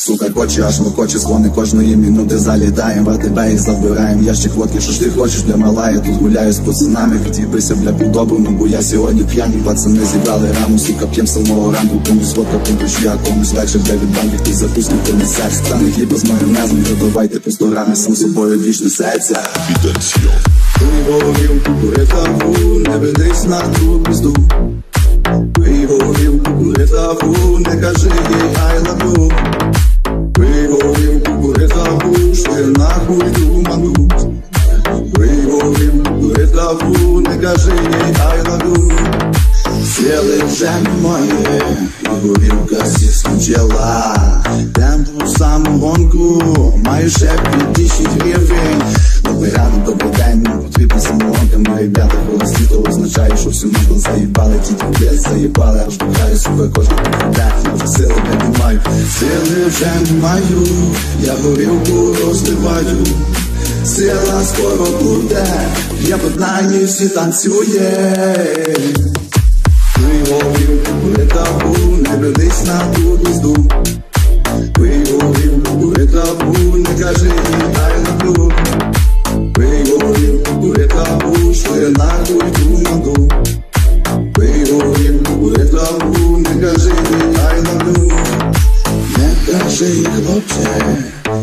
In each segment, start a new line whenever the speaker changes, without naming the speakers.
Сука, хоче, аж хоче, дзвони кожної минути залітаєм, в тебе і забираєм ящик водки, що ж ти хочеш, бля мала, я тут гуляю з пацанами, хотів бися, бля, по-доброму, бо я сьогодні п'яні, пацани зібрали раму, сука, п'єм самого ранку, комусь водка, комусь я, комусь легше, бля, від банків, ти ти не секс, стане хліба з майонезом, то давайте по 100 грамів, сам собою вічне серця. Пий горілку, кури траву, не ведись на ту пізду. Пий горілку, кури траву, не кажи їй I love що я нахуй думану. Пий горілку, кури траву, не кажи їй I love you. Сіли вже немає, і горілка сі скінчила. Темпу самогонку, маю ще п'ять ребята холості, означає, що всю можна заїбали, тільки блядь, заїбали, аж бухаю, сука, кожен так, я вже сили не маю. Сили вже не маю, я горілку розливаю. Сила скоро буде, я під всі танцює. Пий горілку, табу, не ведись на ту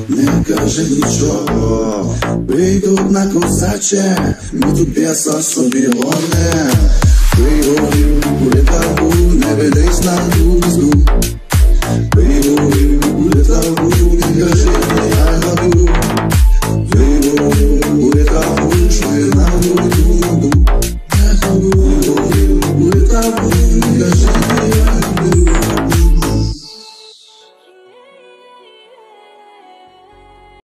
не кажи нічого. прийдуть на косаче, ми тут беса собі гоне.